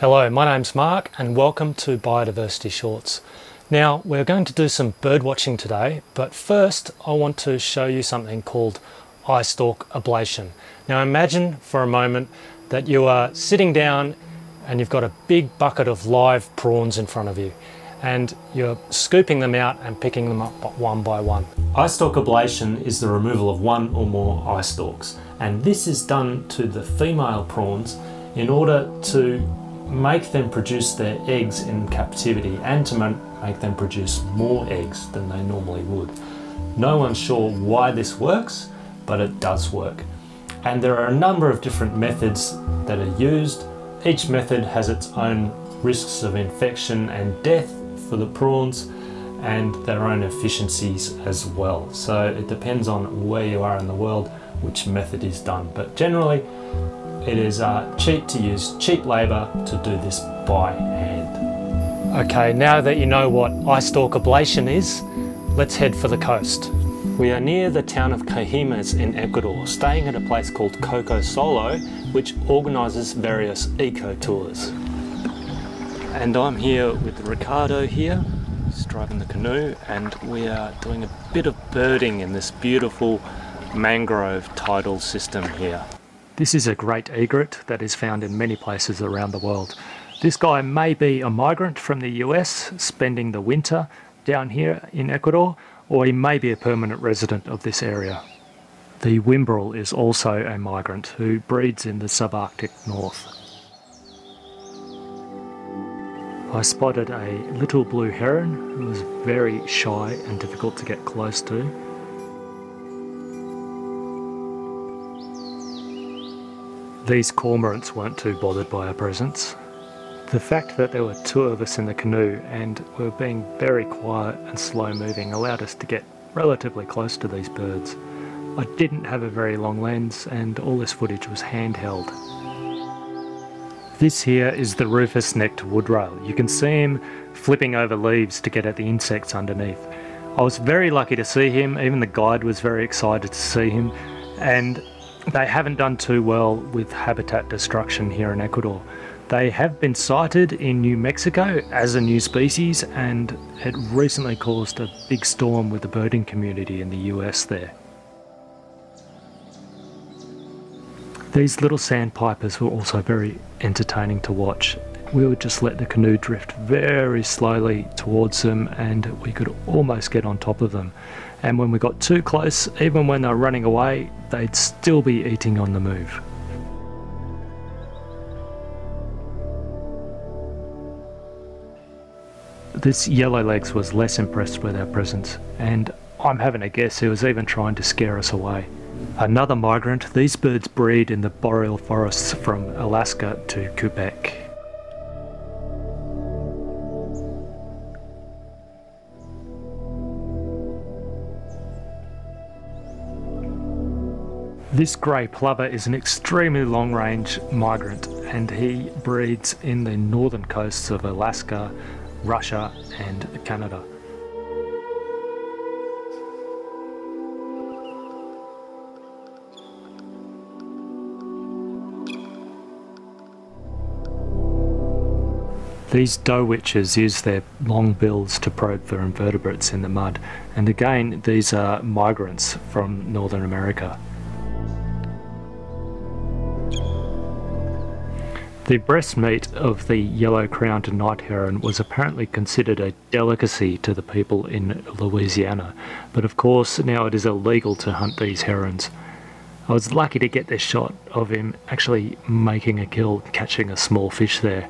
Hello, my name's Mark and welcome to Biodiversity Shorts. Now we're going to do some bird watching today, but first I want to show you something called eye stalk ablation. Now imagine for a moment that you are sitting down and you've got a big bucket of live prawns in front of you and you're scooping them out and picking them up one by one. Eye stalk ablation is the removal of one or more eye stalks and this is done to the female prawns in order to make them produce their eggs in captivity and to make them produce more eggs than they normally would. No one's sure why this works, but it does work. And there are a number of different methods that are used. Each method has its own risks of infection and death for the prawns and their own efficiencies as well. So it depends on where you are in the world which method is done. But generally it is uh, cheap to use, cheap labour to do this by hand. Okay, now that you know what eye stalk ablation is, let's head for the coast. We are near the town of Cojimíes in Ecuador, staying at a place called Coco Solo, which organises various eco tours. And I'm here with Ricardo here, he's driving the canoe, and we are doing a bit of birding in this beautiful mangrove tidal system here. This is a great egret that is found in many places around the world. This guy may be a migrant from the US spending the winter down here in Ecuador, or he may be a permanent resident of this area. The whimbrel is also a migrant who breeds in the subarctic north. I spotted a little blue heron who was very shy and difficult to get close to. These cormorants weren't too bothered by our presence. The fact that there were two of us in the canoe and we were being very quiet and slow moving allowed us to get relatively close to these birds. I didn't have a very long lens and all this footage was handheld. This here is the rufous-necked woodrail. You can see him flipping over leaves to get at the insects underneath. I was very lucky to see him, even the guide was very excited to see him, and they haven't done too well with habitat destruction here in Ecuador. They have been sighted in New Mexico as a new species and it recently caused a big storm with the birding community in the US there. These little sandpipers were also very entertaining to watch. We would just let the canoe drift very slowly towards them and we could almost get on top of them. And when we got too close, even when they were running away, they'd still be eating on the move. This Yellowlegs was less impressed with our presence, and I'm having a guess he was even trying to scare us away. Another migrant, these birds breed in the boreal forests from Alaska to Quebec. This grey plover is an extremely long range migrant and he breeds in the northern coasts of Alaska, Russia and Canada. These dowitchers use their long bills to probe for invertebrates in the mud, and again, these are migrants from Northern America. The breast meat of the yellow-crowned night heron was apparently considered a delicacy to the people in Louisiana, but of course now it is illegal to hunt these herons. I was lucky to get this shot of him actually making a kill, catching a small fish there.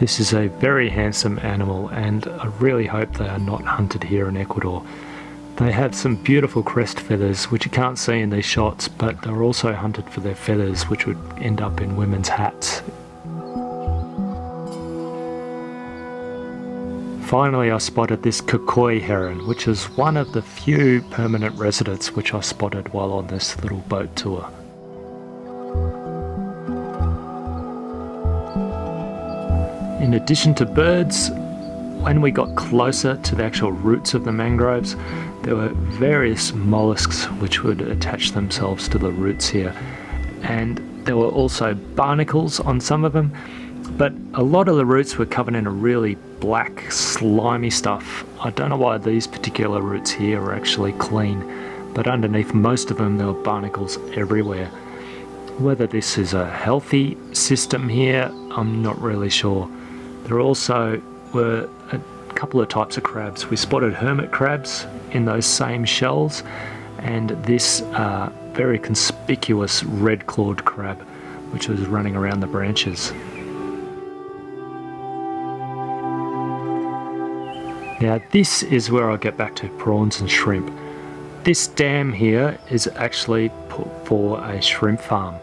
This is a very handsome animal and I really hope they are not hunted here in Ecuador. They have some beautiful crest feathers which you can't see in these shots but they're also hunted for their feathers which would end up in women's hats. Finally I spotted this Cocoi heron which is one of the few permanent residents which I spotted while on this little boat tour. In addition to birds, when we got closer to the actual roots of the mangroves, there were various mollusks which would attach themselves to the roots here. And there were also barnacles on some of them, but a lot of the roots were covered in a really black, slimy stuff. I don't know why these particular roots here are actually clean, but underneath most of them there were barnacles everywhere. Whether this is a healthy system here, I'm not really sure. There also were a couple of types of crabs. We spotted hermit crabs in those same shells and this uh, very conspicuous red-clawed crab which was running around the branches. Now this is where I get back to prawns and shrimp. This dam here is actually put for a shrimp farm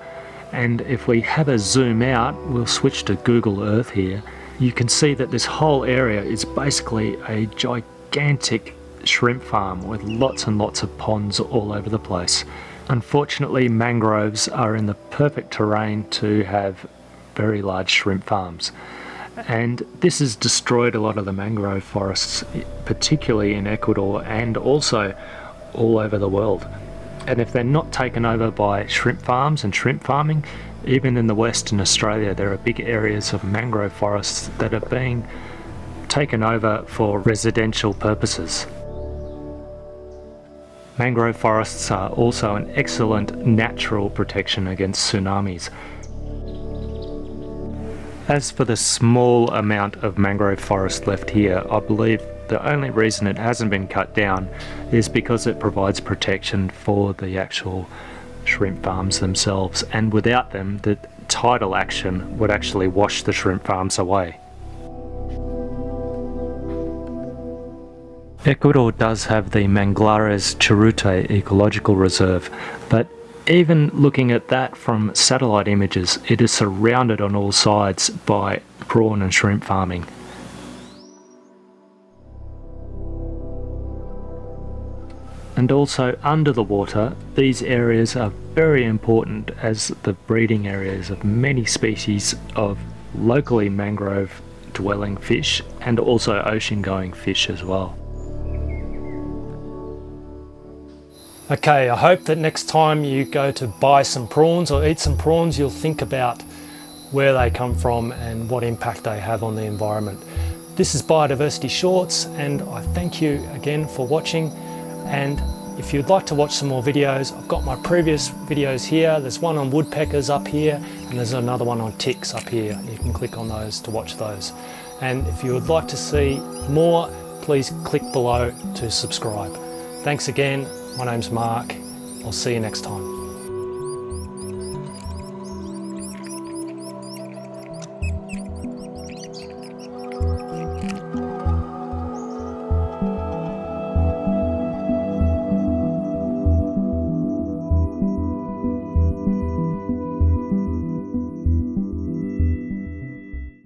and if we have a zoom out we'll switch to Google Earth here you can see that this whole area is basically a gigantic shrimp farm with lots and lots of ponds all over the place. Unfortunately, mangroves are in the perfect terrain to have very large shrimp farms. And this has destroyed a lot of the mangrove forests, particularly in Ecuador and also all over the world. And if they're not taken over by shrimp farms and shrimp farming, even in the Western Australia, there are big areas of mangrove forests that are being taken over for residential purposes. Mangrove forests are also an excellent natural protection against tsunamis. As for the small amount of mangrove forest left here, I believe the only reason it hasn't been cut down is because it provides protection for the actual shrimp farms themselves, and without them, the tidal action would actually wash the shrimp farms away. Ecuador does have the Manglares Churute Ecological Reserve, but even looking at that from satellite images, it is surrounded on all sides by prawn and shrimp farming. And also under the water, these areas are very important as the breeding areas of many species of locally mangrove dwelling fish and also ocean going fish as well. Okay, I hope that next time you go to buy some prawns or eat some prawns, you'll think about where they come from and what impact they have on the environment. This is Biodiversity Shorts and I thank you again for watching and if you'd like to watch some more videos, I've got my previous videos here. There's one on woodpeckers up here and there's another one on ticks up here. You can click on those to watch those. And if you would like to see more, please click below to subscribe. Thanks again. My name's Mark. I'll see you next time.